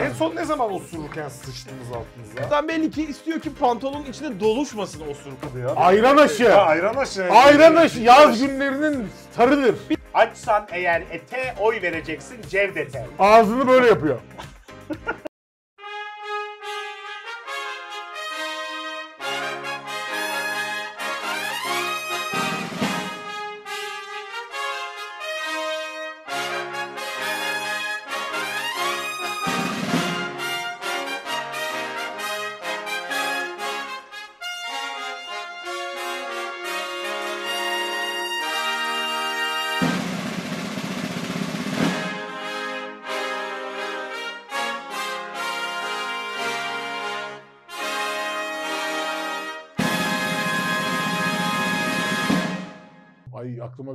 En son ne zaman osururken sıçtınız altınıza? Adam belli ki istiyor ki pantolonun içine doluşmasın osuruk. Hadi ya. Ayran aşı. Ha, ayran aşı. Ayran aşı yaz günlerinin sarıdır. Açsan eğer ete oy vereceksin Cevdet'e. Ağzını böyle yapıyor.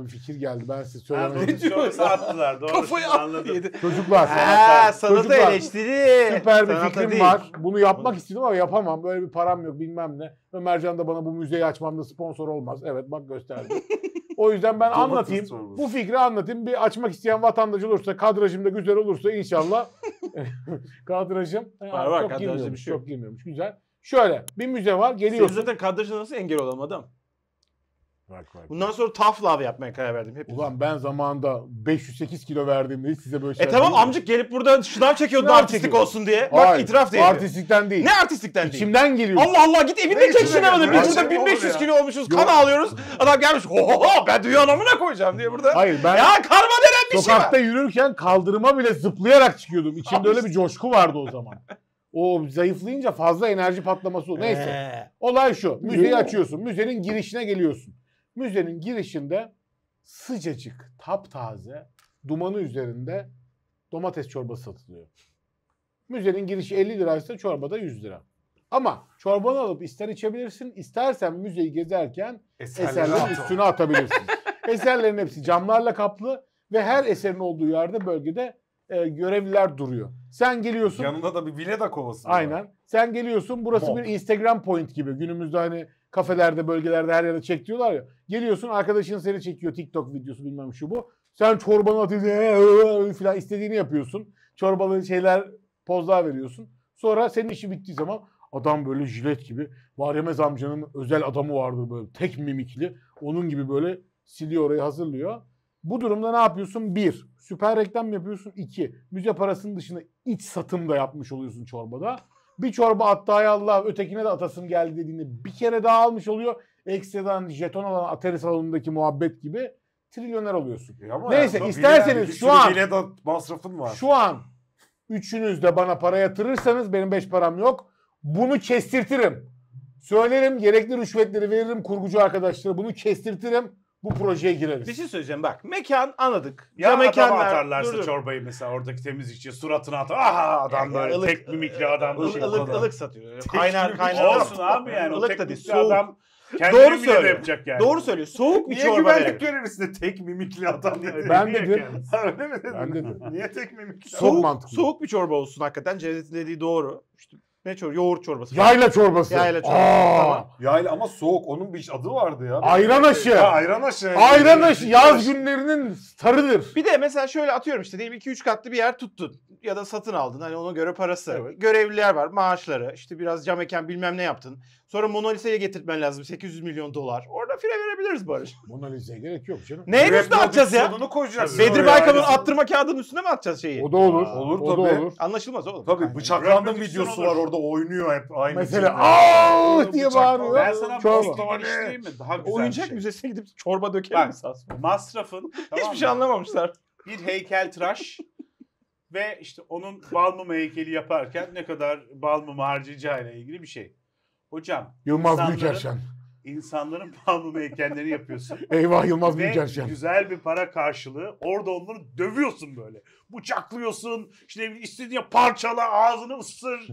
Aklıma bir fikir geldi. Ben size söylemedim. Ne diyorsun? Attılar. Doğru Kafayı anladım. Çocuklar. Ha, sanata Çocuklar, eleştiri. Süper bir Sanata fikrim değil. var. Bunu yapmak istedim ama yapamam. Böyle bir param yok bilmem ne. Ömercan da bana bu müzeyi açmamda sponsor olmaz. Evet bak gösterdi. o yüzden ben Domates anlatayım. Bu fikri anlatayım. Bir açmak isteyen vatandaş olursa, kadrajım da güzel olursa inşallah. kadrajım. Var, var, çok kadrajda girmiyormuş. bir şey yok. çok girmiyormuş. Güzel. Şöyle bir müze var. Senin Geliyorsun. zaten kadrajına nasıl engel olalım Bak, bak. Bundan sonra tough love yapmaya karar verdim hep. Ulan ben zamanında 508 kilo verdiğimde hiç size böyle E şeyler tamam amcık gelip burada şınav çekiyordun Şınav artistik çekiyor. olsun diye. Bak Hayır, itiraf değil. Artistlikten değil. Ne artistlikten değil? İçimden geliyor. Allah Allah git evinde çek içine şınavını. geldi? Biz burada şey olur 1500 ya. kilo olmuşuz. Yok. Kan ağlıyoruz. Adam gelmiş. Ho ho ho ben dünyanın amına koyacağım diye burada. Hayır ben Ya karma denen bir şey sokakta var. yürürken kaldırıma bile zıplayarak çıkıyordum. İçimde öyle bir coşku vardı o zaman. O zayıflayınca fazla enerji patlaması oldu. Neyse. Ee, Olay şu. Müzeyi açıyorsun. Müzenin girişine geliyorsun. Müzenin girişinde sıcacık, taptaze, dumanı üzerinde domates çorbası satılıyor. Müzenin girişi 50 liraysa çorba da 100 lira. Ama çorbanı alıp ister içebilirsin, istersen müzeyi gezerken eserlerin at. üstüne atabilirsin. Eserlerin hepsi camlarla kaplı ve her eserin olduğu yerde bölgede e, görevliler duruyor. Sen geliyorsun. Yanında da bir Vileda kovası var. Aynen. Sen geliyorsun burası Mob. bir Instagram point gibi. Günümüzde hani kafelerde, bölgelerde her yerde çek diyorlar ya. Geliyorsun arkadaşın seni çekiyor TikTok videosu bilmem şu bu. Sen çorbanı atıyorsun falan istediğini yapıyorsun. Çorbalı şeyler pozlar veriyorsun. Sonra senin işi bittiği zaman adam böyle jilet gibi. Varyemez amcanın özel adamı vardır böyle tek mimikli. Onun gibi böyle siliyor orayı hazırlıyor. Bu durumda ne yapıyorsun? Bir, süper reklam yapıyorsun. İki, müze parasının dışında iç satım da yapmış oluyorsun çorbada. Bir çorba attı hay Allah ötekine de atasın geldi dediğinde bir kere daha almış oluyor. Ekstradan jeton alan Atari salonundaki muhabbet gibi trilyoner oluyorsun. Ama Neyse, yani isterseniz şu an- masrafın var. Şu an üçünüz de bana para yatırırsanız benim beş param yok. Bunu kestirtirim. Söylerim gerekli rüşvetleri veririm kurgucu arkadaşlara bunu kestirtirim. Bu projeye gireriz. bir şey söyleyeceğim bak. Mekan anladık. Ya adama mekanlar- atarlarsa Dur, dur. çorbayı mesela oradaki temizlikçi suratına atar. Aha adam Ya, böyle ılık- tek mimikli adam. Ilık, şey ılık, ılık satıyor. Kaynar mimik kaynar. Olsun abi yani. O Ilık tek da değil. mimikli Soğuk. adam kendi Doğru de söylüyor. yapacak yani. Doğru söylüyor. Soğuk bir Niye çorba güvenlik verelim. görevlisinde tek mimikli adam diye? Ben Niye dedim. yani? Öyle mi dedin? Ben dedim. Niye tek mimikli Çok Soğuk, mantıklı. soğuk bir çorba olsun hakikaten. Cevdet'in dediği doğru. İşte ne çorba? Yoğurt çorbası. Yayla çorbası. Yayla çorbası, Aa, tamam. Yayla ama soğuk. Onun bir adı vardı ya. Ayran aşı. Ha, ayran aşı. Ayran aşı yaz günlerinin sarıdır. Bir de mesela şöyle atıyorum işte diyelim 2-3 katlı bir yer tuttun ya da satın aldın hani ona göre parası. Evet. Görevliler var, maaşları, işte biraz cam mekan bilmem ne yaptın. Sonra Mona Lisa'ya getirtmen lazım 800 milyon dolar. Orada fire verebiliriz Barış. Mona Lisa'ya gerek yok canım. Neyin üstüne atacağız ya? Sonunu koyacaksın. Bedri. Baykal'ın Aynen. attırma kağıdının üstüne mi atacağız şeyi? O da olur. Olur o tabii. da olur. Anlaşılmaz oğlum. Tabii bıçaklandım Reprodüksiyon videosu olur. var orada oynuyor hep aynı Mesela şeyde. aa diye bağırıyor. Ben sana Çorba. pozitif geliştireyim mi? Daha güzel Oyuncak şey. müzesine gidip çorba dökelim Bak, mi saçma? Masrafın tamam Hiçbir şey mı? anlamamışlar. bir heykeltıraş ve işte onun bal mumu heykeli yaparken ne kadar bal mumu harcayacağıyla ilgili bir şey. Hocam Yılmaz Büyükerşen. insanların bal mumu heykellerini yapıyorsun. Eyvah Yılmaz Büyükerşen. güzel bir para karşılığı orada onları dövüyorsun böyle. Bıçaklıyorsun işte istediğin parçala ağzını ısır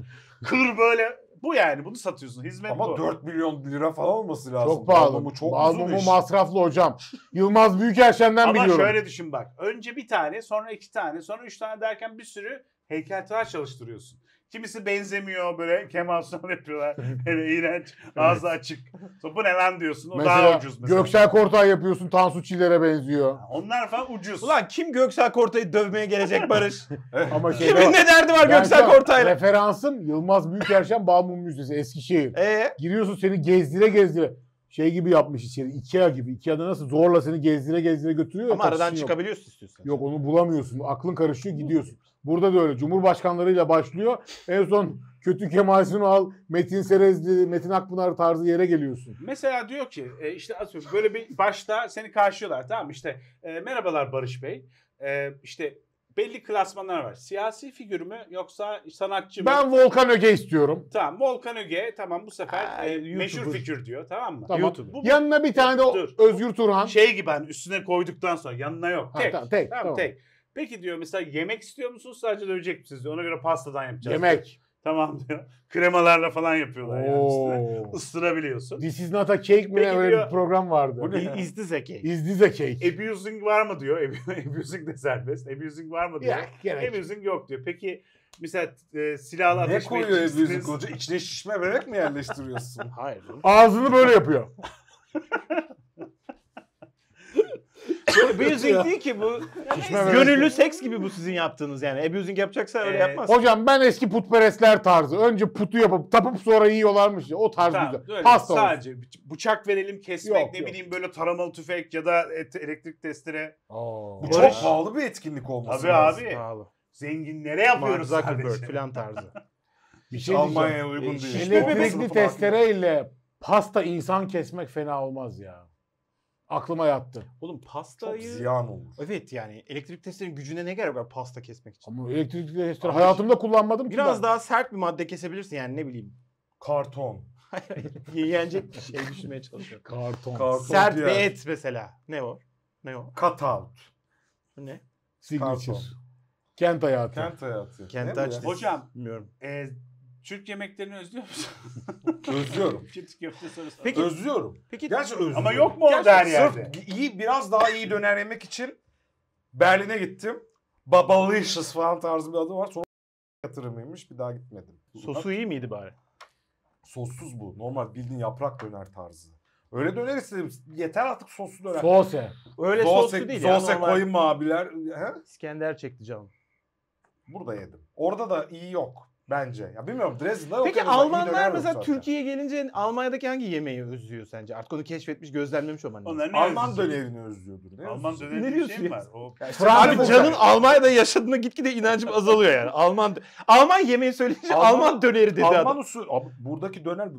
kır böyle. Bu yani bunu satıyorsun. Hizmet Ama bu. 4 milyon lira falan olması lazım. Çok pahalı. Balmumu çok Balmumu uzun iş. masraflı hocam. Yılmaz Büyükerşen'den Ama biliyorum. şöyle düşün bak. Önce bir tane, sonra iki tane, sonra üç tane derken bir sürü heykeltıraş çalıştırıyorsun. Kimisi benzemiyor böyle Kemal Sunal yapıyorlar. Böyle iğrenç ağzı açık. Sonra bu ne lan diyorsun. O daha Mesela, ucuz mesela. Göksel Kortay yapıyorsun Tansu Çiller'e benziyor. Onlar falan ucuz. Ulan kim Göksel Kortay'ı dövmeye gelecek Barış? Ama şey Kimin ne derdi var Göksel Kortay'la? Referansım Yılmaz Büyükerşen Bağımlı Müzesi Eskişehir. Ee, Giriyorsun seni gezdire gezdire. Şey gibi yapmış içeri. Ikea gibi. Ikea'da nasıl zorla seni gezdire gezdire götürüyor. ama aradan yok. çıkabiliyorsun istiyorsan. Yok onu bulamıyorsun. Aklın karışıyor gidiyorsun. Burada da öyle. Cumhurbaşkanlarıyla başlıyor. En son kötü Kemal Sunal, Metin Serezli, Metin Akpınar tarzı yere geliyorsun. Mesela diyor ki e, işte atıyorum böyle bir başta seni karşılıyorlar tamam mı? işte e, merhabalar Barış Bey. E, işte belli klasmanlar var. Siyasi figür mü yoksa sanatçı mı? Ben Volkan Öge istiyorum. Tamam Volkan Öge tamam bu sefer Ha, e, YouTuber. meşhur figür diyor tamam mı? Tamam. YouTuber. Bu Yanına bir tane de Dur. Özgür Turhan. Şey gibi hani üstüne koyduktan sonra yanına yok. Ha, Tek. tamam, tek. tamam, tamam. tek. Peki diyor mesela yemek istiyor musunuz sadece dövecek misiniz diyor. Ona göre pastadan yapacağız. Yemek. Tamam diyor. Kremalarla falan yapıyorlar yani üstüne. Isırabiliyorsun. This is not a cake mi? Peki? Öyle diyor- bir program vardı. Bu ne? İzdi Zeki. Is this a cake? Abusing var mı diyor. Ab- Abusing de serbest. Abusing var mı diyor. Ya, gerek. Abusing yok diyor. Peki mesela e, silahlı Ne ateş koyuyor müzik hoca? İçine şişme bebek mi yerleştiriyorsun? Hayır. Ağzını böyle yapıyor. Abusing değil ki bu. Şişme bebek. Gönüllü seks gibi bu sizin yaptığınız yani. Abusing yapacaksa öyle Ee, yapmaz. Hocam ben eski putperestler tarzı. Önce putu yapıp tapıp sonra yiyorlarmış ya. O tarz Tamam, güzel. öyle. Pasta olsun. Sadece bıç- bıçak verelim kesmek Yok, ne yok. bileyim böyle taramalı tüfek ya da et- elektrik testere. Bu Barış- çok pahalı bir etkinlik olması Tabii lazım. abi. Pahalı. Zenginlere Mark yapıyoruz Zuckerberg sadece. falan tarzı. Bir şey diyeceğim. Almanya'ya uygun E, değil. şişme Elektrikli Sınıfı testereyle pasta insan kesmek fena olmaz ya. Aklıma yattı. Oğlum Çok pastayı... ziyan olur. Evet yani elektrik testlerinin gücüne ne gerek var pasta kesmek için? Ama elektrikli testere hayatımda kullanmadım ki Biraz ben. daha sert bir madde kesebilirsin yani ne bileyim. Karton. Yenecek bir şey düşünmeye çalışıyorum. Karton. Karton Sert bir et mesela. Ne o? Ne o? Cut out. Bu Ne? Signature. Karton. Kent hayatı. Kent hayatı. Kent açtı. Hocam Bilmiyorum. e, Türk yemeklerini özlüyor musun? Özlüyorum. Çift köfte sorusu. Peki- Özlüyorum. Peki Gerçi özlüyorum. Ama yok mu orada her Sırf yerde? iyi, biraz daha iyi döner yemek için Berlin'e gittim. Babalicious falan tarzı bir adı var. Sonra yatırımıymış. Bir daha gitmedim. sosu iyi miydi bari? Sossuz bu. Normal bildiğin yaprak döner tarzı. Öyle döner istedim. Yeter artık soslu döner. Sose. Öyle soslu değil ya. Normal. koyun mu abiler? He? İskender çekti canım. Burada yedim. Orada da iyi yok bence. Ya bilmiyorum Dresden'da yok. Peki Almanlar mesela zaten. Türkiye'ye gelince Almanya'daki hangi yemeği özlüyor sence? Artık onu keşfetmiş, gözlemlemiş o bana. Onların ne Alman dönerini özlüyordur. Ne Alman döneri Ne bir şey diyorsun mi ya? var? O Fransız Abi canın Almanya'da yaşadığında gitgide inancım azalıyor yani. Alman Alman yemeği söyleyince Alman- Alman, döneri dedi Alman adam. usulü. Abi buradaki döner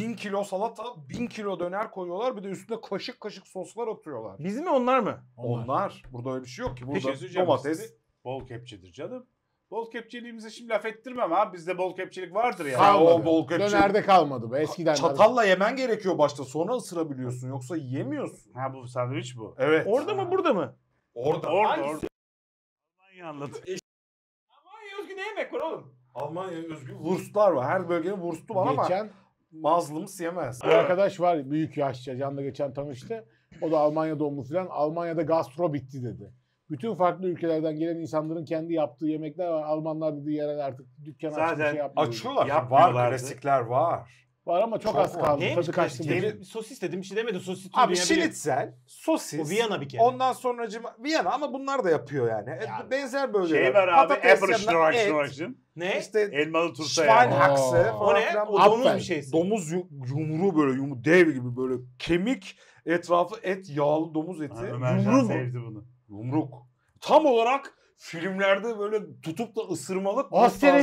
bin kilo salata, bin kilo döner koyuyorlar. Bir de üstüne kaşık kaşık soslar atıyorlar. Biz mi onlar mı? Onlar. Burada öyle bir şey yok ki. bir Burada şey söyleyeceğim. domates. Bol kepçedir canım. Bol kepçeliğimize şimdi laf ettirmem abi. Bizde bol kepçelik vardır yani. Sağ ol. Kalmadı. bol kepçe- Dönerde kalmadı be. Eskiden. Çatalla yemen gerekiyor başta. Sonra ısırabiliyorsun. Yoksa yiyemiyorsun. Ha bu sandviç bu. Evet. Orada mı burada mı? Orada. Orada Hangisi? orada. Almanya anladı. Almanya özgü ne yemek var oğlum? Almanya özgü wurstlar var. Her bölgenin wurstu var ama Geçen mazlımız yemez. bir arkadaş var büyük yaşça. Can'la geçen tanıştı. O da Almanya doğumlu falan. Almanya'da gastro bitti dedi. Bütün farklı ülkelerden gelen insanların kendi yaptığı yemekler var. Almanlar dediği yerler artık dükkan açmış Zaten şey yapmıyor. Açıyorlar. Var. Klasikler var. Var ama çok, Çok az kaldı. Neymiş Tadı kaçtı. dedi. Sosis dedim bir şey demedi. Sosis Abi şinitzel, sosis. O Viyana bir kere. Ondan sonra Viyana ama bunlar da yapıyor yani. E, Ya. Benzer bölgeler. Şey var abi. Schnorrchen. Ne? İşte Elmalı turta yani. Schweinhaxe o ne? O domuz bir şeysi. Domuz yu- yumruğu böyle yumru dev gibi böyle kemik etrafı et yağlı domuz eti. Ömercan Yumruk. sevdi bunu. Yumruk. Tam olarak filmlerde böyle tutup da ısırmalık.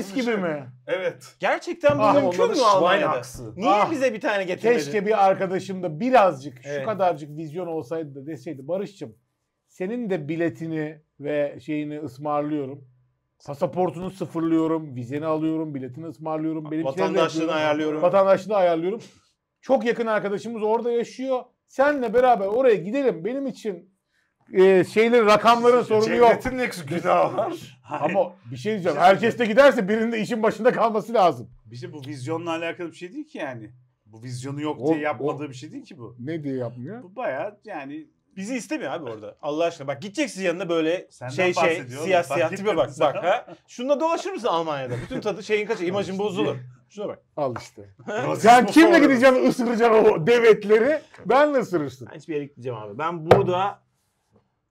bir gibi şey. mi? Evet. Gerçekten bu Ah, mümkün mü Almanya'da? Niye Ah. bize bir tane getirmedi? Keşke bir arkadaşım da birazcık Evet. şu kadarcık vizyon olsaydı da deseydi Barış'cığım senin de biletini ve şeyini ısmarlıyorum. Pasaportunu sıfırlıyorum, vizeni alıyorum, biletini ısmarlıyorum. De Vatandaşlığını ayarlıyorum. Vatandaşlığını ayarlıyorum. Çok yakın arkadaşımız orada yaşıyor. Senle beraber oraya gidelim. Benim için e, şeylerin rakamların sorunu yok. Cevdet'in ne günahı var? Ama bir şey diyeceğim. Şey Herkes de giderse birinin de işin başında kalması lazım. Bir şey bu vizyonla alakalı bir şey değil ki yani. Bu vizyonu yok O- diye yapmadığı bir şey değil ki bu. Ne diye yapmıyor? Bu bayağı yani Bizi istemiyor abi orada. Allah aşkına. Bak gideceksin yanına böyle Senden şey şey bahsediyor oğlum. siyah Fark tipe bak bak ha. Şununla dolaşır mısın Almanya'da? Bütün tadı şeyin kaçar. imajın bozulur. Şuna bak. Al işte. Sen kimle gideceksin ısıracaksın o devetleri? Benle ısırırsın. Ben hiçbir yere gitmeyeceğim abi. Ben burada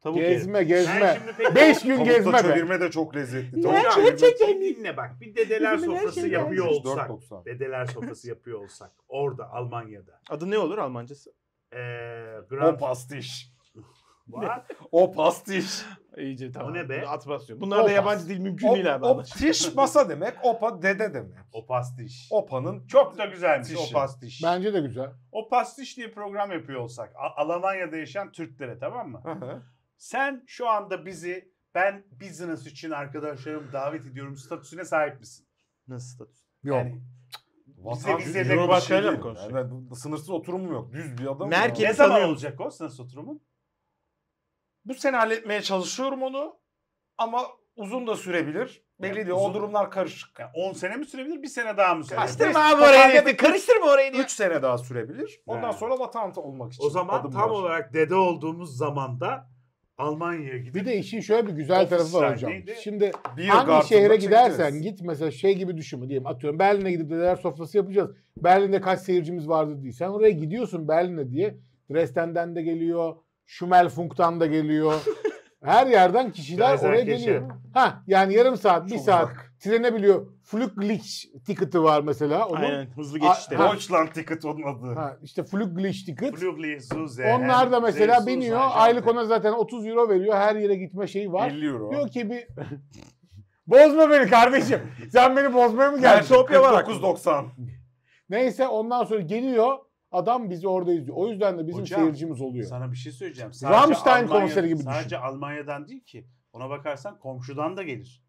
tavuk yerim. Gezme Sen gezme. şimdi peki 5 gün Tavukta gezme be. çevirme de çok lezzetli. Tavuk Hocam, çevirme- dinle bak. Bir dedeler sofrası yapıyor olsak. 4.90. Dedeler sofrası yapıyor olsak. Orada Almanya'da. Adı ne olur Almancası? Eee O Grand pastiş. O pastiş. İyice tamam. O ne be? Atmasyon. Bunlar da yabancı dil mümkün değil abi. o anlaşılan. tiş masa demek. Opa dede demek. O pastiş. Opa'nın Çok da güzelmiş Tişi. o pastiş. Bence de güzel. O pastiş diye program yapıyor olsak. A- Almanya'da yaşayan Türklere tamam mı? Hı hı. Sen şu anda bizi ben business için arkadaşlarımı davet ediyorum statüsüne sahip misin? Nasıl statüs? Yok. Yani Vatan bize de şey mı değil. konuşuyor? Yani bu sınırsız oturumum yok. Düz bir adam. Merkel- ne zaman tanıyor olacak o sınıf oturumun? Bu sene halletmeye çalışıyorum onu. Ama uzun da sürebilir. Belli Yani değil. uzun- O durumlar karışık. Yani 10 sene mi sürebilir bir sene daha mı sürebilir? Karıştırma abi orayı diye. Karıştırma orayı 3 sene daha sürebilir. Ondan He. sonra vatan olmak için O zaman adım tam var. olarak dede olduğumuz zamanda Almanya'ya gidip Bir de işin şöyle bir güzel tarafı var hocam. neydi? Şimdi Bir hangi şehre gidersen çekeceğiz. git mesela şey gibi düşün mü diyeyim atıyorum Berlin'e gidip dedeler sofrası yapacağız. Berlin'de kaç seyircimiz vardı diye. Sen oraya gidiyorsun Berlin'e diye. Dresden'den de geliyor. Schmelfunk'tan da geliyor. Her yerden kişiler oraya geliyor. Ha yani yarım saat, bir Çok saat uzak. Trene biliyor. Fluglich tiketi var mesela. Onun. Aynen hızlı geçişleri. Deutschland ticket onun adı. Ha, işte Fluglich ticket. Flugli, Zuze, Onlar da mesela Zeus, biniyor. Ajante. Aylık ona zaten 30 euro veriyor. Her yere gitme şeyi var. 50 euro. Diyor ki bir... Bozma beni kardeşim. Sen beni bozmaya mı geldin? Topya var 9.90. Neyse ondan sonra geliyor. Adam bizi orada izliyor. O yüzden de bizim Hocam, seyircimiz oluyor. Sana bir şey söyleyeceğim. Rammstein konseri gibi düşün. Sadece Almanya'dan değil ki. Ona bakarsan komşudan da gelir.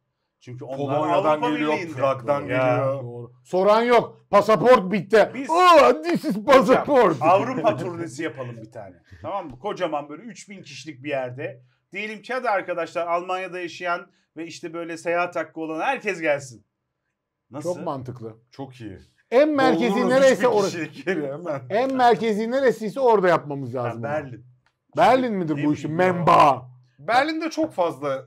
Çünkü onlar Polonya'dan Avrupa geliyor, Birliği'nde. Prag'dan Ya. geliyor. Doğru. Soran yok. Pasaport bitti. Biz- Oh, this is pasaport. Avrupa turnesi yapalım bir tane. Tamam mı? Kocaman böyle 3000 kişilik bir yerde. Diyelim ki hadi arkadaşlar Almanya'da yaşayan ve işte böyle seyahat hakkı olan herkes gelsin. Nasıl? Çok mantıklı. Çok iyi. En merkezi Doldururuz neresi 3000 orası? kişilik yeri hemen. En merkezi neresiyse orada yapmamız Ha, lazım. Berlin. Berlin midir Ne bu işin? bileyim ya. Memba. Berlin'de çok fazla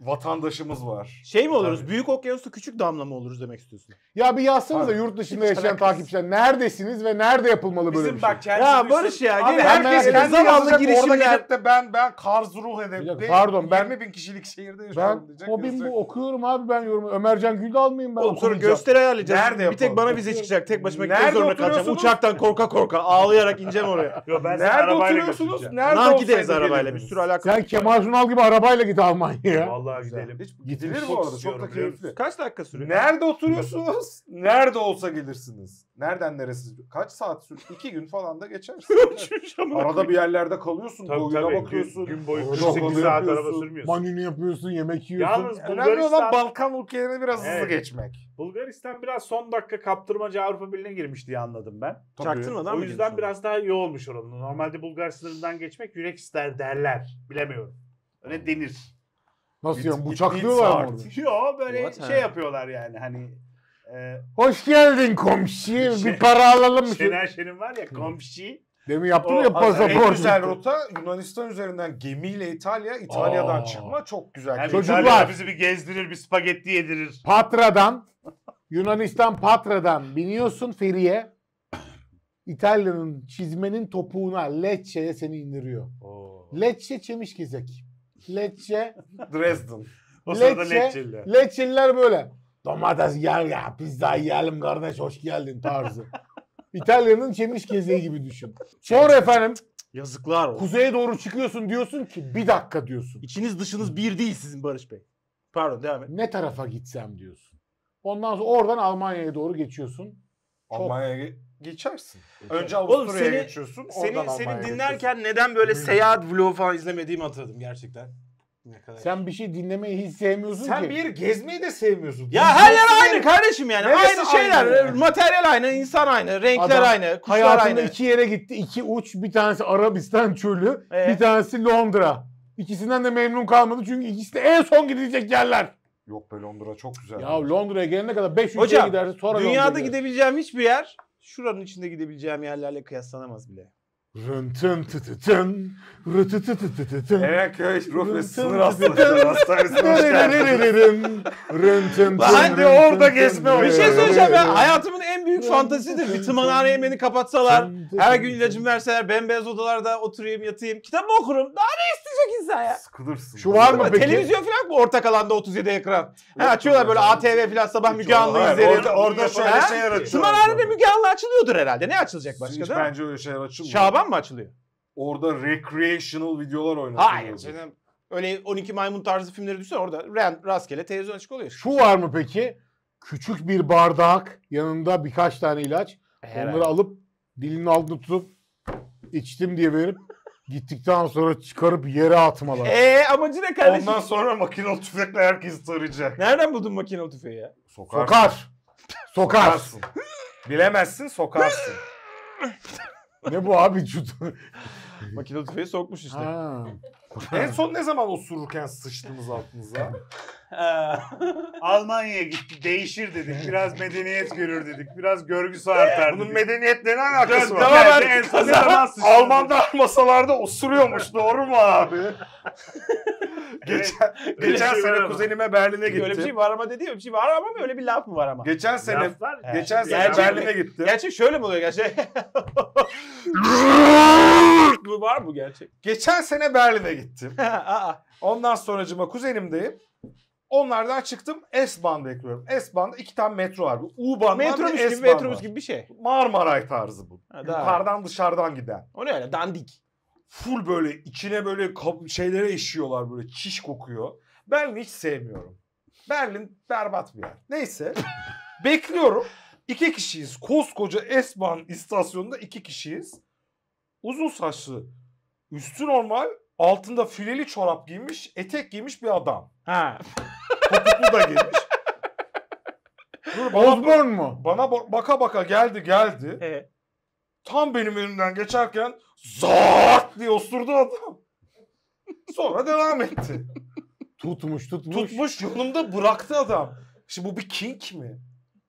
vatandaşımız var. Şey mi oluruz? Tabii. Büyük okyanusta küçük damla mı oluruz demek istiyorsun? Ya bir yazsanıza yurt dışında hiç yaşayan alakası- takipçiler. Neredesiniz ve nerede yapılmalı böyle Bizim bir şey? bak Ya Barış ya. Abi gene herkes kendi zavallı yazacak orada girişimler. gidip de ben ben Karlsruhe'de Ya be- pardon, ben- 20 bin kişilik şehirde Ben yaşıyorum diyecek. hobim yazacak. bu okuyorum abi ben yorumu. Ömercan Güldal mıyım ben Oğlum sonra okumayacağım. gösteri ayarlayacağız. Nerede bir tek bana vize çıkacak. Tek başıma gitmek Nerede zorunda kalacağım. oturuyorsunuz? Uçaktan korka korka ağlayarak ineceğim oraya. Yo, ben seni Nerede arabayla oturuyorsunuz? götüreceğim. Nerede Nah gideriz olsaydı arabayla. Bir gelirdiniz? sürü alakası. Sen Kemal Sunal gibi arabayla git Almanya'ya. Vallahi gidelim. Hiç gidilir çok bu arada. Çok da keyifli. Kaç dakika sürüyor? Nerede oturuyorsunuz? Nerede olsa gelirsiniz. Nereden neresi? Kaç saat sür? İki gün falan da geçersiniz. Arada bir yerlerde kalıyorsun. Tabii, Doğuyuna tabii. bakıyorsun. Gün, gün boyu Orada 48 orada saat araba yapıyorsun. sürmüyorsun. Manini yapıyorsun, yemek yiyorsun. Yalnız Önemli olan Bulgaristan, Balkan ülkelerine biraz hızlı Evet. geçmek. Bulgaristan biraz son dakika kaptırmaca Avrupa Birliği'ne girmiş diye anladım ben. Çaktırmadan o mı yüzden biraz daha iyi olmuş oranın. Normalde Bulgar sınırından geçmek yürek ister derler. Bilemiyorum. Öyle denir. Nasıl yani? Bıçaklıyorlar mı needs orada? Yo böyle What? şey Ha. yapıyorlar yani hani e, Hoş geldin komşu. Şey- Bir para alalım mı? Şener Şen'in var ya komşu. Demin yaptım O- ya o- En pasaport. güzel rota Yunanistan üzerinden gemiyle İtalya, İtalya'dan Aa. çıkma çok güzel. Yani Çocuklar. İtalya'da bizi bir gezdirir, bir spagetti yedirir. Patra'dan, Yunanistan Patra'dan biniyorsun feriye. İtalya'nın çizmenin topuğuna Lecce'ye seni indiriyor. Lecce Çemişgezek. Lecce, Dresden. O sırada Lecce, Lecce'liler. Lecce'liler böyle. Domates gel ya pizza yiyelim kardeş hoş geldin tarzı. İtalya'nın Çemişgezeği gibi düşün. Sonra efendim Yazıklar olsun. kuzeye doğru çıkıyorsun diyorsun ki bir dakika diyorsun. İçiniz dışınız bir değil sizin Barış Bey. Pardon devam et. Ne tarafa gitsem diyorsun. Ondan sonra oradan Almanya'ya doğru geçiyorsun. Almanya'ya geçersin. Önce Oğlum Avusturya'ya seni- geçiyorsun. Seni, oradan seni Almanya'ya dinlerken neden böyle seyahat vlogu falan izlemediğimi hatırladım gerçekten. Ne kadar. Sen bir şey dinlemeyi hiç sevmiyorsun geçiyorsun. ki. Sen bir yeri gezmeyi de sevmiyorsun. Ya her yer aynı kardeşim yani. Neresi aynı şeyler. aynı yani? Materyal aynı, insan aynı, renkler Adam aynı, kuşlar Hayatında aynı. iki yere gitti. iki uç. Bir tanesi Arabistan çölü. Ee? Bir tanesi Londra. İkisinden de memnun kalmadı. Çünkü ikisi de en son gidecek yerler. Yok be Londra çok güzel. Ya Londra'ya gelene kadar 5 ülkeye gidersin. Sonra Dünyada gidebileceğim hiçbir yer şuranın içinde gidebileceğim yerlerle kıyaslanamaz bile. Rın tın tı tı tın. Rı tı tı tı tı tı tın. Erenköy Ruh ve Sınır Hastalıkları Hastanesi'ne hoş geldiniz. Rın tın tın orada tın oyunu. Bir şey söyleyeceğim ya. Hayatımın en büyük fantazisidir. Bir tımarhane yemeni kapatsalar. Her gün ilacımı verseler. Bembeyaz odalarda oturayım yatayım. Kitap mı okurum? Daha ne isteyecek insan ya? Sıkılırsın. Şu var mı peki? Televizyon falan mı ortak alanda 37 ekran? Ha, açıyorlar böyle ATV falan sabah Müge Anlı izlerim. Orada, şöyle Ha? şeyler açıyorlar. Tımarhanede Müge Anlı açılıyordur herhalde. Ne açılacak başka Hiç değil mi? bence öyle şeyler açılmıyor. Şaban mı açılıyor? Orada recreational videolar oynatıyor. Hayır canım. Öyle 12 maymun tarzı filmleri düşünsene orada rastgele televizyon açık oluyor. Şu var mı peki? Küçük bir bardak yanında birkaç tane ilaç. Herhalde. Onları alıp dilinin altında tutup içtim diye verip gittikten sonra çıkarıp yere atmalar. Eee amacı ne kardeşim? Ondan sonra makinalı tüfekle herkesi tarayacak. Nereden buldun makinalı tüfeği ya? Sokar. Sokar. Sokarsın. Bilemezsin sokarsın. ne bu abi? Makinalı tüfeği sokmuş işte. Ha. en son ne zaman osururken sıçtınız altınıza? Almanya'ya gitti değişir dedik. Biraz medeniyet görür dedik. Biraz görgüsü artar Bunun dedik. medeniyetle ne alakası var? Tamam, Yani en son ne zaman sıçtın? Almanlar masalarda osuruyormuş doğru mu abi? Geçen geçen şey sene kuzenime Berlin'e gittim. Öyle bir şey var ama dedi öyle bir şey var ama mı öyle bir laf mı var ama? Geçen sene Laflar- geçen sene Gerçek Berlin'e gittim. Gerçek şöyle mi oluyor gerçek? bu var mı gerçek? Geçen sene Berlin'e gittim. Aa, Ondan sonracıma kuzenimdeyim. Onlardan çıktım S-Bahn bekliyorum. S-Bahn'da iki tane metro var. Bir U-Bahn var bir metrobüs gibi metrobüs gibi bir şey. Marmaray tarzı bu. Ha, Yukarıdan dışarıdan giden. O ne öyle dandik. Full böyle içine böyle şeylere işiyorlar böyle çiş kokuyor. Berlin'i hiç sevmiyorum. Berlin berbat bir yer. Neyse. Bekliyorum. İki kişiyiz. Koskoca S-Bahn istasyonunda iki kişiyiz. Uzun saçlı. Üstü normal. Altında fileli çorap giymiş. Etek giymiş bir adam. Ha. Topuklu da giymiş. Dur, bana, Osborne mu? bana ba- baka baka geldi geldi. E, Tam benim önümden geçerken zart diye osurdu adam. Sonra devam etti. Tutmuş tutmuş. Tutmuş yolumda bıraktı adam. Şimdi bu bir kink mi?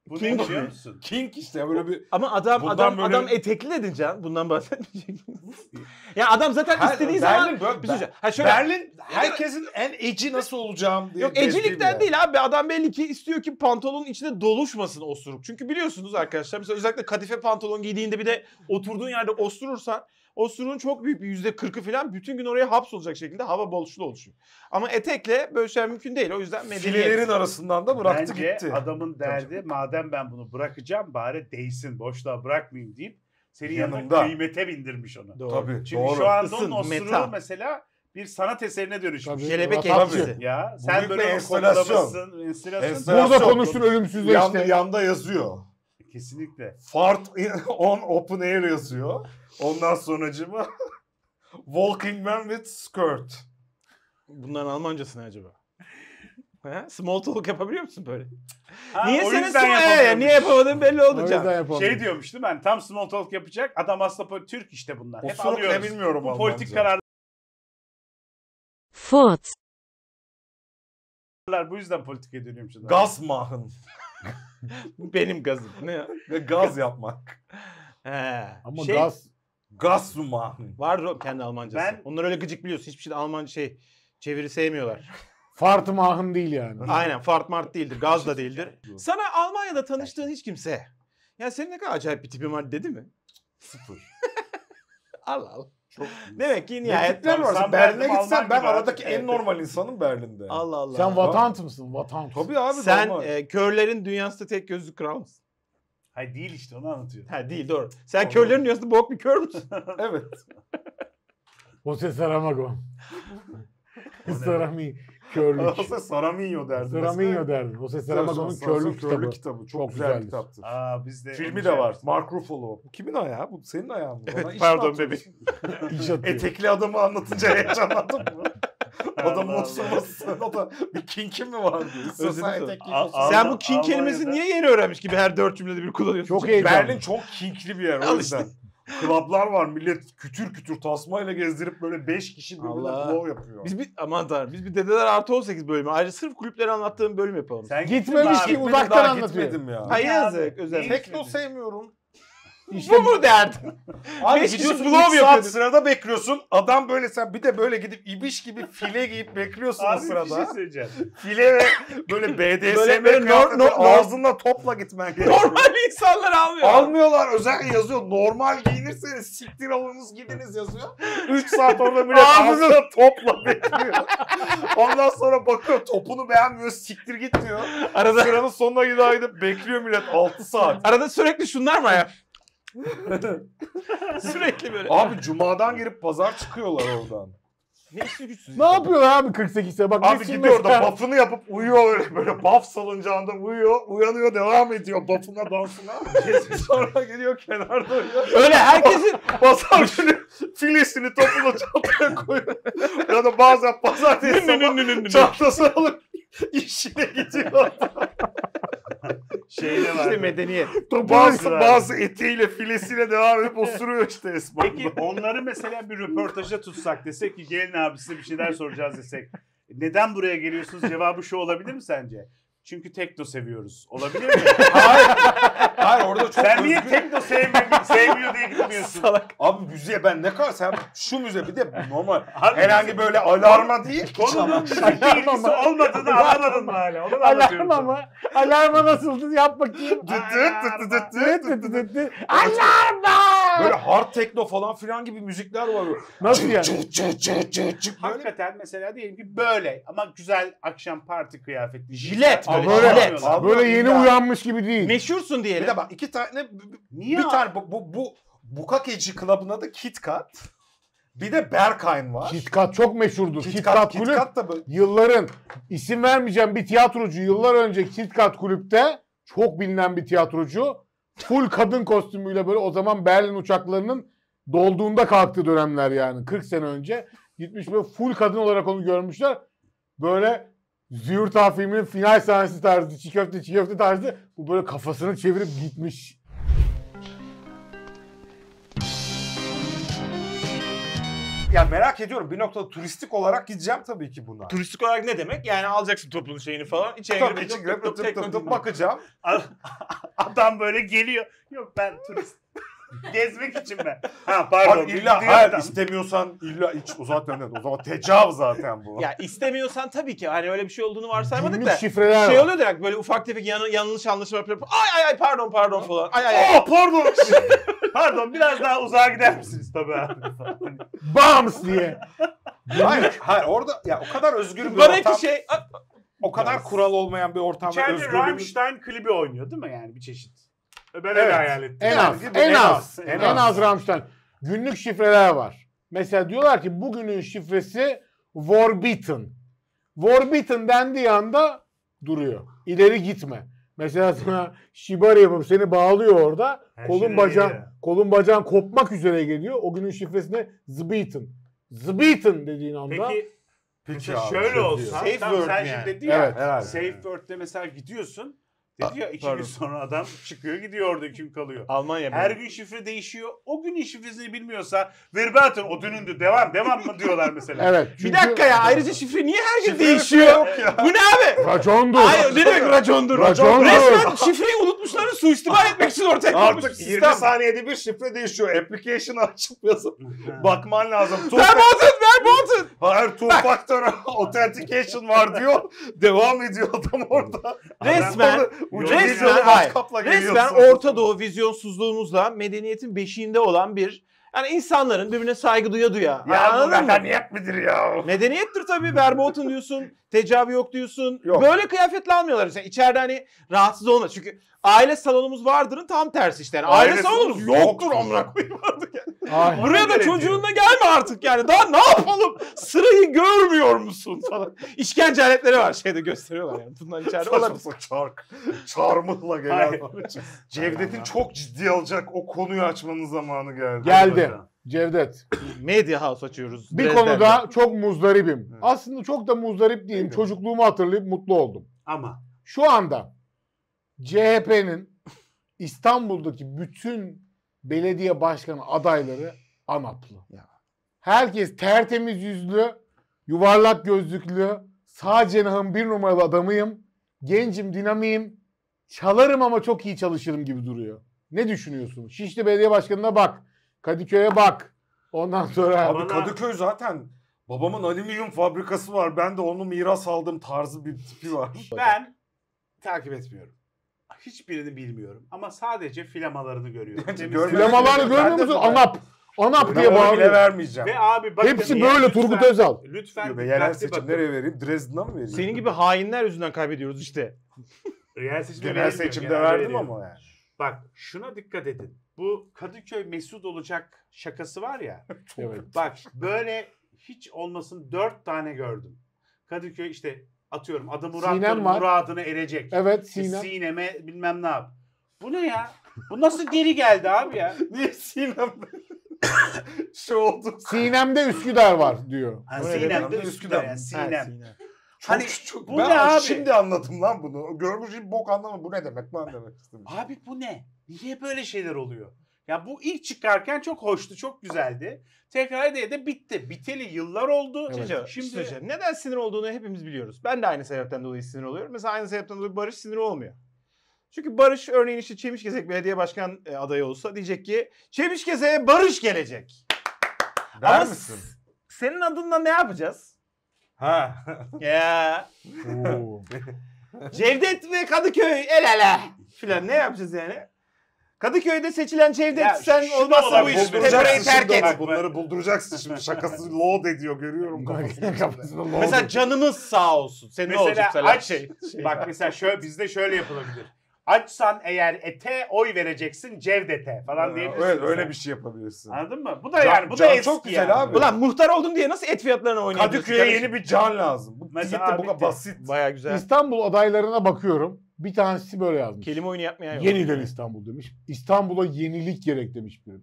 Bu ne King biliyor mi? musun? Kink işte böyle bir... ama adam Bundan adam böyle- adam etekli dedin Can. Bundan bahsetmeyecek Ya adam zaten Her- istediği Berlin zaman böyle- bir şey. Ha şöyle Berlin herkesin en eci nasıl olacağım diye. Yok ecilikten yer. değil abi. Adam belli ki istiyor ki pantolonun içinde doluşmasın osuruk. Çünkü biliyorsunuz arkadaşlar mesela özellikle kadife pantolon giydiğinde bir de oturduğun yerde osurursan osuruğun çok büyük bir yüzde kırkı falan bütün gün oraya hapsolacak şekilde hava bolşluğu oluşuyor. Ama etekle böyle şeyler mümkün değil. O yüzden medeniyet. Filelerin arasından da bıraktı Bence gitti. adamın derdi madem ben bunu bırakacağım bari değsin boşluğa bırakmayayım deyip senin yanında kıymete bindirmiş onu. Doğru. Tabii Çünkü doğru. şu anda Isın, onun meta. mesela bir sanat eserine dönüşmüş. Tabii. Kelebek etkisi. Ya sen büyük böyle enstalasyon. koklamışsın. Enstalasyon. Enstalasyon. Burada konuşur ölümsüzleşti. Yanda, yanda yazıyor. Kesinlikle. Fart on open air yazıyor. Ondan sonracıma Walking man with skirt. Bunların Almancası ne acaba? Ha? Small talk yapabiliyor musun böyle? Ha, niye o senin small... Ee, niye yapamadığın belli O oldu Can. Şey diyormuş değil mi? Yani tam small talk yapacak. Adam aslında Türk işte bunlar. Hep Osuruk ne alıyoruz. bilmiyorum Bu politik kararlar Furz, bu yüzden politikaya dönüyormuş. adam. Mahın. Benim gazım. Ne ya? Ve gaz yapmak. He. Ama Şey, gaz Gaz mahın. Vardır o kendi Almancası. Ben- Onlar öyle gıcık biliyorsun. Hiçbir şey de Almanca şey çeviri sevmiyorlar. fart mahın değil yani. Aynen fart mart değildir. Gaz da değildir. Sana Almanya'da tanıştığın hiç kimse ya senin ne kadar acayip bir tipin var dedi mi? Sıfır. Allah Allah. Çok Demek ki nihayet tipler var? Tam Berlin'e Berlin, gitsen ben aradaki en normal insanım Berlin'de. Allah Allah. Sen vatant mısın? Vatant. Tabii abi Sen normal. e, körlerin dünyasında tek gözlü kral mısın? Hayır değil işte onu anlatıyor. Ha değil doğru. Sen Doğru. körlerin dünyasında bok bir kör müsün? Evet. Jose Saramago. Sarami körlük. Aslında Saraminho derdi. Saraminho derdin. Jose Saramago'nun körlük kitabı. kitabı. Çok, Çok güzel güzeldir. bir kitaptır. Aa biz de Filmi de şey var. Mark Ruffalo. Bu kimin ayağı? Bu senin ayağın mı? Bana Evet, pardon atıyor. Etekli adamı anlatınca heyecanlandım mı? Adamın oturması o da bir kinkin mi var diyor. Sen bu Almanya'da- niye yeni öğrenmiş gibi her dört cümlede bir kullanıyorsun? Çok heyecanlı. Berlin çok kinkli bir yer o yüzden. Klaplar var millet kütür kütür tasmayla gezdirip böyle 5 kişi birbirine Allah. blow yapıyor. Biz bir aman tanrım biz bir dedeler artı 18 bölümü ayrıca sırf kulüpleri anlattığım bölüm yapalım. Sen Gitmemiş ki uzaktan anlatıyor. gitmedim ya. Hayır Niye yazık özel. Tekno sevmiyorum. İşte Bu mu derdin? Abi Beş kişi blow 3 saat yapıyordun. sırada bekliyorsun. Adam böyle sen bir de böyle gidip ibiş gibi file giyip bekliyorsun o Abi bir şey sırada. söyleyeceğim. File ve böyle BDSM Böyle- böyle nor- nor- ağzında topla gitmen gerekiyor. Normal insanlar almıyor. Almıyorlar özel yazıyor. Normal giyinirseniz siktir alınız gidiniz yazıyor. 3 saat orada millet Ağzını- ağzına topla bekliyor. Ondan sonra bakıyor topunu beğenmiyor siktir git diyor. Arada Sıranın sonuna gidiyor gidip bekliyor millet 6 saat. arada sürekli şunlar var ya. sürekli böyle. Abi cumadan girip pazar çıkıyorlar oradan. Ne işi güçsüz. ne yapıyorlar abi 48 sene? Bak Abi gidiyor orada buff'ını yapıp uyuyor öyle böyle buff salıncağında uyuyor. Uyanıyor devam ediyor buff'ına dansına. Sonra geliyor kenarda uyuyor. Öyle herkesin Pazar günü filesini topunu çantaya koyuyor. ya da bazen pazartesi sabah çantasını alıp işine gidiyor. Şeyde var. işte medeniyet. bazı, bazı etiyle filesiyle devam edip osuruyor işte Esma. Peki onları mesela bir röportaja tutsak desek ki gelin abi size bir şeyler soracağız desek. Neden buraya geliyorsunuz? Cevabı şu olabilir mi sence? Çünkü tekno seviyoruz. Olabilir mi? Hayır. Çok Sen niye tekno sevmiyor, sevmiyor diye gitmiyorsun? Abi müziğe ben ne kadar sen şu müze bir de normal Abi, herhangi böyle alarma değil ki. Konunun müzikle ilgisi olmadığını anlamadın mı hala? Onu da anlatıyorum Alarm sana. ama. Alarma nasıldı? Yap bakayım. Dıt dıt dıt dıt dıt Dıt dıt dıt dıt. Böyle hard techno falan filan gibi müzikler var. Nasıl yani? Cık cık cık cık böyle. Hakikaten mesela diyelim ki böyle ama güzel akşam parti kıyafetli. Jilet böyle. böyle- jilet. Abi Böyle yeni illa- uyanmış gibi değil. Meşhursun Bir diyelim. de bak iki tane Niye? bir tane bu bu, bu Bukakeci Club'ın adı Kit Kat. Bir de Berkine var. KitKat çok meşhurdur. Kit KitKat Kat, Kit kulüp Kat da böyle yılların isim vermeyeceğim bir tiyatrocu yıllar önce KitKat kulüpte çok bilinen bir tiyatrocu full kadın kostümüyle böyle o zaman Berlin uçaklarının dolduğunda kalktığı dönemler yani 40 sene önce gitmiş böyle full kadın olarak onu görmüşler. Böyle Züğürt filminin final sahnesi tarzı, çiğ köfte çiğ köfte tarzı bu böyle kafasını çevirip gitmiş. Ya merak ediyorum bir noktada turistik olarak gideceğim tabii ki buna. Turistik olarak ne demek? Yani alacaksın topluluğun şeyini falan. İçeri Tabii girip tıp tıp tekno tıp dinliyor. bakacağım. Adam böyle geliyor. Yok ben turist. Gezmek için ben. Ha pardon. Abi illa hayır adam. istemiyorsan illa hiç o zaten o zaman tecavüz zaten bu. Ya istemiyorsan tabii ki hani öyle bir şey olduğunu varsaymadık Günlük da. şifreler Şey var. oluyor direkt böyle ufak tefek yan- yanlış anlaşılma yapıp ay ay ay pardon pardon falan. Ay ay ay. Aa pardon. Pardon biraz daha uzağa gider misiniz tabii abi. Bams diye. hayır, hayır orada ya o kadar özgür bir Bana ortam, iki şey o kadar kural olmayan bir ortam ve İçeride özgürlüğümüz Rammstein klibi oynuyor değil mi yani bir çeşit? Ben öyle Evet. hayal ettim. En Yani az, gibi, en en az, az, en en az Rammstein. Günlük şifreler var. Mesela diyorlar ki bugünün şifresi Forbidden. Forbidden dendiği anda duruyor. İleri gitme. Mesela sana şibari yapıp seni bağlıyor orada. Her kolun şeyden bacağın, geliyor. kolun bacağın kopmak üzere geliyor. O günün şifresine Zbeaten. Zbeaten dediğin anda Peki, Peki mesela abi, şöyle olsa. Safe word sen mi şimdi yani? dedi ya, Evet. Herhalde. safe word'de mesela gidiyorsun, dedi ya iki pardon. gün sonra adam çıkıyor gidiyor orada gün kalıyor. Almanya Her böyle. gün şifre değişiyor. O günün şifresini bilmiyorsa verbatim o dünündü devam devam mı diyorlar mesela. Evet. Bir çünkü dakika ya ayrıca şifre niye her gün Şifre değişiyor? yok ya. Bu ne abi? Racondur. Hayır ne demek racondur? Racondur. Resmen şifreyi unutmuşlar ve suistimal etmek için ortaya konmuş bir Artık 20 sistem. saniyede bir şifre değişiyor. Application'ı açıp yazıp bakman lazım. Two Ver botun botun. Hayır two factor authentication var diyor. Devam ediyor adam orada. Resmen resmen hayır. Resmen. Orta Doğu vizyonsuzluğumuzla medeniyetin beşiğinde olan bir yani insanların birbirine saygı duya duya. Ya bu anladın mı? medeniyet midir ya? Medeniyettir tabii. Verboten diyorsun. Tecavi yok diyorsun. Yok. Böyle kıyafetle almıyorlar. Mesela içeride hani rahatsız olma. Çünkü aile salonumuz vardırın tam tersi işte. Yani aile, Aile salonumuz salonu yoktur amına koyayım artık. yani. Ay. Buraya da çocuğunla gelme artık yani. Daha ne yapalım? Sırayı görmüyor musun falan. İşkence aletleri var şeyde gösteriyorlar yani. Bunlar içeride. Saçma çark. Çarmıhla gelen. Cevdet'in çok ciddi alacak o konuyu açmanın zamanı geldi. Geldi. Cevdet. Media House açıyoruz. Bir Dresden'de. konuda çok muzdaribim. Hı. Aslında çok da muzdarip değilim. Evet. Çocukluğumu hatırlayıp mutlu oldum. Ama Şu anda CHP'nin İstanbul'daki bütün belediye başkanı adayları ANAP'lı. Ya. Herkes tertemiz yüzlü, yuvarlak gözlüklü, sağ cenahın bir numaralı adamıyım, gencim, dinamiyim, çalarım ama çok iyi çalışırım gibi duruyor. Ne düşünüyorsun? Şişli Belediye Başkanı'na bak. Kadıköy'e bak. Ondan sonra Abi Bana- Kadıköy zaten babamın alüminyum fabrikası var. Ben de onu miras aldığım tarzı bir tipi var. Ben takip etmiyorum. Hiçbirini bilmiyorum ama sadece flamalarını görüyorum. Görmedim. flamalarını Ben görmüyor de musun? ANAP. ANAP diye Ben onu bile bağırıyor. vermeyeceğim. Ve abi bakın Hepsi böyle lütfen- Turgut Özal. Lütfen Ve yerel dikkatli seçim bakın. nereye vereyim? Dresden'a mı vereyim? Senin gibi hainler yüzünden kaybediyoruz işte. Yerel seçimde genel verilmiyor, seçimde genelde verdim veriliyor. ama yani. Bak şuna dikkat edin. Bu Kadıköy Mesut olacak şakası var ya. Evet. Bak böyle hiç olmasın dört tane gördüm. Kadıköy işte atıyorum adı Murat'tır Sinem muradına erecek. Evet Sinem. Sinem'e bilmem ne yap. Bu ne ya? Bu nasıl geri geldi abi ya? Niye Sinem şey oldu? Sinem'de Üsküdar var diyor. Ha, Sinem'de demek? Üsküdar yani Ha, Sinem. Çok, Hani çok, bu ben ne abi? şimdi anladım lan bunu. Görmüş bir bok anlamadım. Bu ne demek lan demek istedim. Abi bu ne? Niye böyle şeyler oluyor? Ya bu ilk çıkarken çok hoştu, çok güzeldi. Tekrar ede de bitti. Biteli yıllar oldu. Evet. Şimdi, Şimdi söyleyeceğim. neden sinir olduğunu hepimiz biliyoruz. Ben de aynı sebepten dolayı sinir oluyorum. Mesela aynı sebepten dolayı Barış sinir olmuyor. Çünkü Barış örneğin işte Çemişgezek belediye başkan e, adayı olsa diyecek ki Çemişgeze'ye Barış gelecek. Der Ama misin? Senin adınla ne yapacağız? Ha. Ya Oo. Cevdet ve Kadıköy el ele filan ne yapacağız yani? Kadıköy'de seçilen Cevdet Ya sen şu da olmazsa bu olabilir. iş Bulduracaksın terk şimdi et. Bunları bulduracaksın şimdi. Şakası load ediyor görüyorum kafasını. Kafasında. Mesela canımız sağ olsun. Senin ne Mesela olacak mesela aç- şey. şey. bak mesela şöyle bizde şöyle yapılabilir. Açsan eğer ete oy vereceksin Cevdet'e falan diyebilirsin. Evet, öyle bir şey yapabilirsin. Anladın mı? Bu da Can- yani bu da can eski çok güzel yani. abi. Ulan muhtar oldun diye nasıl et fiyatlarına oynayabiliyorsun? Kadıköy'e yeni bir can lazım. Bu Mesela bu kadar bitti. basit. Baya güzel. İstanbul adaylarına bakıyorum. Bir tanesi böyle yazmış. Kelime oyunu yapmayan yok. Yeniden İstanbul demiş. İstanbul'a yenilik gerek demiş biri.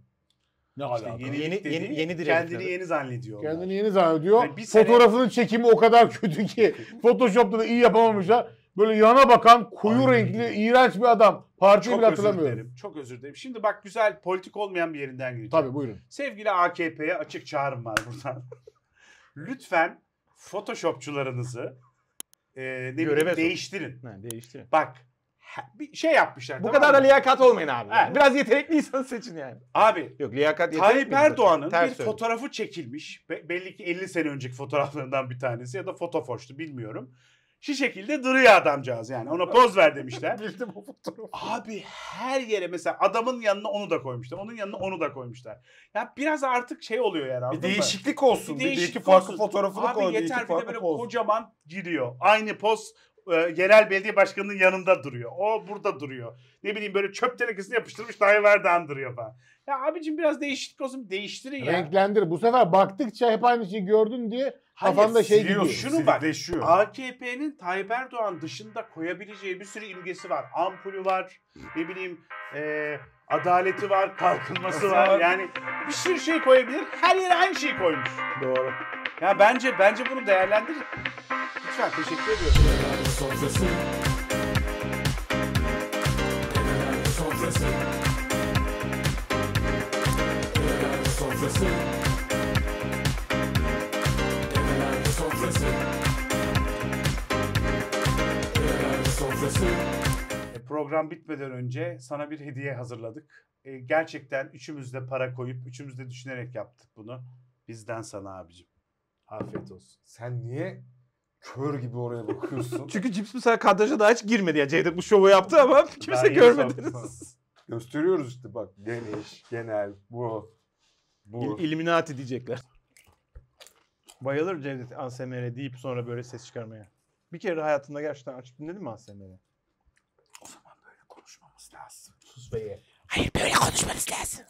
Ne İşte alaka? yeni, Yeni- yeni, yeni- direkt kendini yeni zannediyor. Kendini yeni zannediyor. Yani bir sene- Fotoğrafının çekimi o kadar kötü ki Photoshop'ta da iyi yapamamışlar. Böyle yana bakan koyu Ay. renkli iğrenç bir adam. Partiyi Çok bile özür hatırlamıyorum. dilerim. Çok özür dilerim. Şimdi bak güzel politik olmayan bir yerinden gireceğim. Tabii buyurun. Sevgili AKP'ye açık çağrım var buradan. Lütfen Photoshopçularınızı e, ne bileyim, Göreve değiştirin. Ha, değiştirin. Bak ha- bir şey yapmışlar. Bu tamam kadar da mı? liyakat olmayın abi. Evet. Biraz yetenekliysen seçin yani. Abi Yok liyakat yetenek Tayyip zaten. Erdoğan'ın Ters bir söyledim. fotoğrafı çekilmiş. Be- belli ki 50 sene önceki fotoğraflarından bir tanesi ya da fotofoştu bilmiyorum. Şu şekilde duruyor adamcağız yani. Ona poz ver demişler. Bildim o fotoğrafı. Abi her yere mesela adamın yanına onu da koymuşlar. Onun yanına onu da koymuşlar. Ya biraz artık şey oluyor yani Bir değişiklik olsun. Bir, değişiklik iki farklı olsun. fotoğrafını Abi koy. bir iki yeter bir de böyle poz. kocaman giriyor. Aynı poz e, yerel belediye başkanının yanında duruyor. O burada duruyor. Ne bileyim böyle çöp tenekesini yapıştırmış Tayyip Erdoğan duruyor falan. Ya abicim biraz değişiklik olsun değiştirin ya. Renklendir. Bu sefer baktıkça hep aynı şeyi gördün diye Hayır, kafanda şey gidiyor. Şunu bak. AKP'nin Tayyip Erdoğan dışında koyabileceği bir sürü imgesi var. Ampulü var, ne bileyim e, adaleti var, kalkınması var. Yani bir sürü şey koyabilir. Her yere aynı şeyi koymuş. Doğru. Ya bence bence bunu değerlendirin. Lütfen teşekkür ediyorum. Program bitmeden önce sana bir hediye hazırladık. E, gerçekten üçümüz de para koyup üçümüz de düşünerek yaptık bunu. Bizden sana abicim. Afiyet olsun. Sen niye kör gibi oraya bakıyorsun? Çünkü Cips mesela kadraja daha hiç girmedi ya. Cevdet bu şovu yaptı ama Daha kimse görmediniz. soktum. Gösteriyoruz işte bak. Geniş, genel, bu. Bu. İl- Illuminati diyecekler. Bayılır Cevdet ASMR deyip sonra böyle ses çıkarmaya. Bir kere hayatında gerçekten açıp dinledin mi ASMR'i? O zaman böyle konuşmamız lazım. Sus be ye. Hayır böyle konuşmanız lazım.